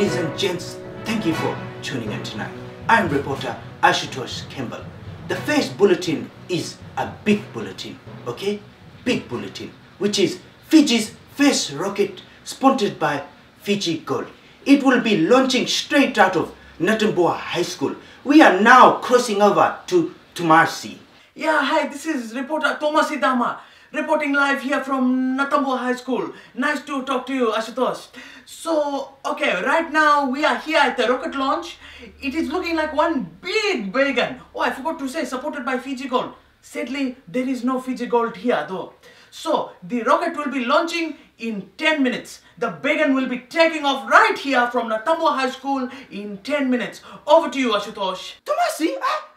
Ladies and gents, thank you for tuning in tonight. I'm reporter Ashutosh Campbell. The first bulletin is a big bulletin, okay? Big bulletin, which is Fiji's first rocket sponsored by Fiji Gold. It will be launching straight out of Natabua High School. We are now crossing over to Tomasi. Yeah, hi, this is reporter Thomas Idama, reporting live here from Natabua High School. Nice to talk to you, Ashutosh. So, okay, right now we are here at the rocket launch. It is looking like one big wagon. Oh, I forgot to say, supported by Fiji Gold. Sadly, there is no Fiji Gold here though. So, the rocket will be launching in 10 minutes. The wagon will be taking off right here from Natabua High School in 10 minutes. Over to you, Ashutosh. Tomasi, ah,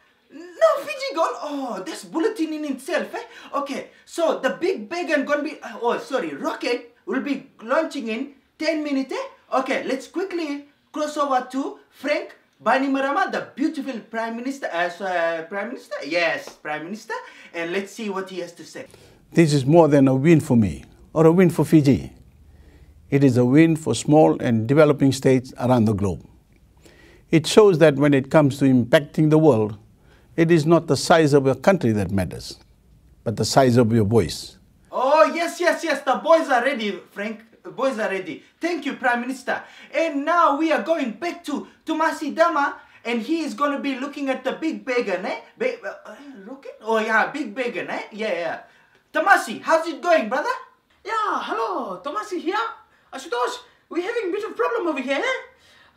no Fiji gold. Oh, that's bulletin in itself, eh? Okay, so the big wagon gonna be, uh, oh, sorry, rocket will be launching in 10 minutes, eh? Okay, let's quickly cross over to Frank Bainimarama, the beautiful Prime Minister, as uh, Prime Minister? Yes, Prime Minister. And let's see what he has to say. This is more than a win for me or a win for Fiji. It is a win for small and developing states around the globe. It shows that when it comes to impacting the world, it is not the size of your country that matters, but the size of your voice. Oh, yes, yes, yes. The boys are ready, Frank. The boys are ready. Thank you, Prime Minister. And now we are going back to Tomasi Dama. And he is going to be looking at the big wagon, eh? Ba- uh, rocket? Oh, yeah, big wagon, eh? Yeah, yeah. Tomasi, how's it going, brother? Yeah, hello, Tomasi here. Ashutosh, we're having a bit of problem over here. eh?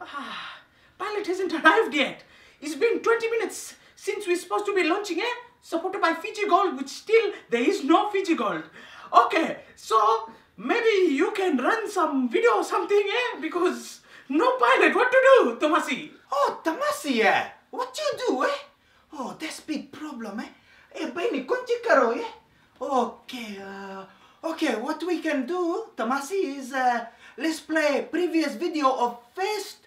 Ah, pilot hasn't arrived yet. It's been 20 minutes since we're supposed to be launching, eh? Supported by Fiji Gold, which still there is no Fiji Gold. Okay, so maybe you can run some video or something, eh? Because no pilot, what to do, Tomasi? Oh, Tamasi, eh? What you do, eh? Oh, that's big problem, eh? Eh, kunci karo, eh? Okay, uh, okay, what we can do, Tamasi, is uh, let's play previous video of first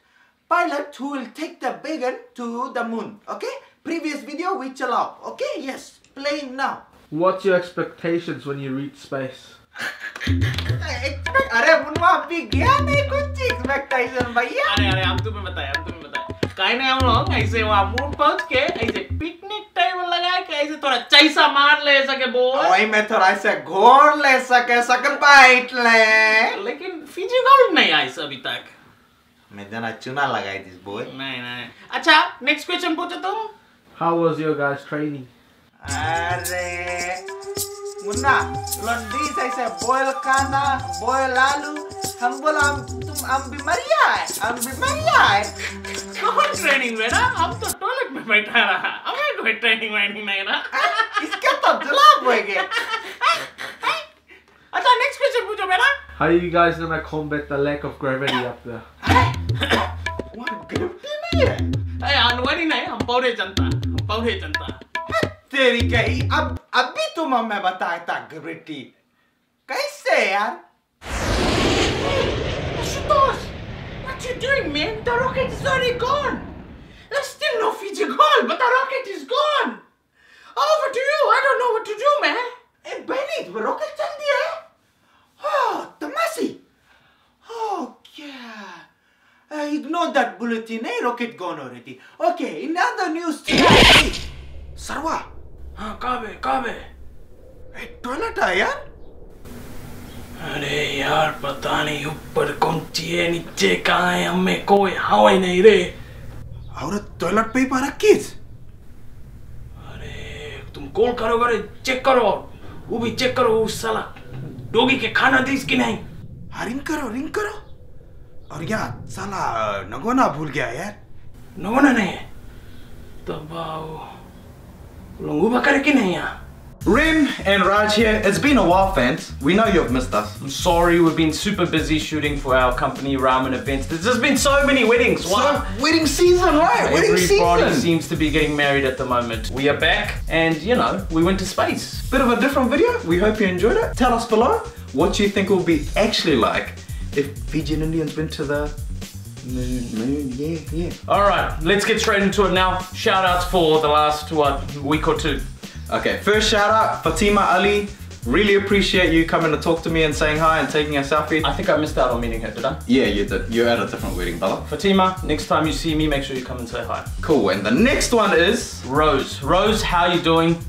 pilot who will take the wagon to the moon, okay? Previous video we chill out, okay? Yes, playing now. What's your expectations when you reach space? अरे Munna big गया नहीं कुछ expectation भैया। अरे अरे हम तुम्हें बताए हम तुम्हें बताए। काहे नहीं हम लोग ऐसे वहाँ मून पहुँच के ऐसे पिकनिक टेबल लगा के ऐसे थोड़ा चैसा मार ले सके बोल वही में थोड़ा ऐसे घोर ले सके सके बैठ ले। लेकिन फिजी गोल्ड नहीं आई अभी तक। मैं जना चुना लगाई दिस बॉय नहीं नहीं। अच्छा नेक्स्ट क्वेश्चन पूछो तुम। How was your guys' training? अरे मुन्ना लंडी से ऐसे बॉयल खाना बॉयल आलू हम बोला हम तुम हम बीमारिया है हम बीमारिया है कौन ट्रेनिंग में ना हम तो टॉयलेट में बैठा रहा हमें कोई ट्रेनिंग वेनिंग नहीं ना इसके तो जलाब हो गया अच्छा नेक्स्ट क्वेश्चन पूछो मेरा How are you guys gonna combat the lack of gravity up there? वहाँ गिफ्टी नहीं है अरे अनवरी नहीं हम पौड़े जनता हम पौड़े जनता तेरी कही अब अभी तुम हमें बताया था गिफ्टी कैसे यार Ashutosh, what you doing, man? The rocket is already gone. There's still no Fiji gold, but the rocket is gone. Over to you. I don't know what to do, man. ए बहनी रॉकेट चल दिया है oh तमासी oh yeah uh, ignore that bulletin eh rocket gone already okay in other news tonight hey, सरवा हाँ पे कहाँ toilet है यार। अरे यार पता नहीं ऊपर कौन सी है नीचे कहाँ है हमें कोई हवा ही नहीं रे। औरत टॉयलेट पे ही पा रखी अरे तुम कॉल करो करे चेक करो वो भी चेक करो उस साला डोगी के खाना दी कि नहीं? हाँ रिंग करो रिंग करो। और यहाँ साला नगोना भूल गया यार। नगोना नहीं है? तब आओ। Ren and Raj here. It's been a while fans. We know you've missed us. I'm sorry, we've been super busy shooting for our company ramen events. There's just been so many weddings. What? So, wedding season, right? Wedding season. Everybody seems to be getting married at the moment. We are back and you know, we went to space. Bit of a different video. We hope you enjoyed it. Tell us below what you think will be actually like if Fijian Indians went to the yeah, yeah. All right, let's get straight into it now. Shout outs for the last what week or two. Okay, first shout out Fatima Ali, Really appreciate you coming to talk to me and saying hi and taking a selfie. I think I missed out on meeting her, did I? yeah, you did. You're at a different wedding, brother. Fatima, next time you see me, make sure you come and say hi. Cool. And the next one is Rose. Rose, how you doing?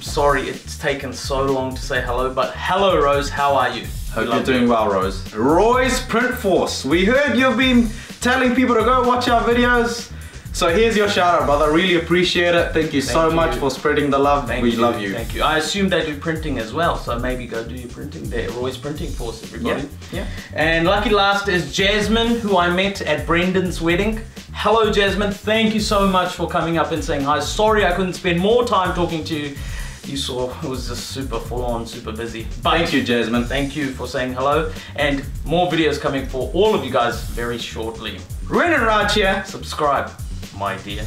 I'm sorry it's taken so long to say hello, but hello Rose, how are you? Hope you're doing well, Rose. Roy's Print Force. We heard you've been telling people to go watch our videos. So here's your shout out, brother. Really appreciate it. Thank you so Thank much for spreading the love. Thank we you, love you. Thank you. I assume they do printing as well, so maybe go do your printing there. Roy's Printing Force, everybody. Yeah, yeah. And lucky last is Jasmine, who I met at Brendan's wedding. Hello, Jasmine. Thank you so much for coming up and saying hi. Sorry I couldn't spend more time talking to you. You saw it was just super full on, super busy. But Thank you, Jasmine. Thank you for saying hello, and more videos coming for all of you guys very shortly. Ren and Raj here. Subscribe, my dear.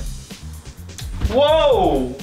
Whoa!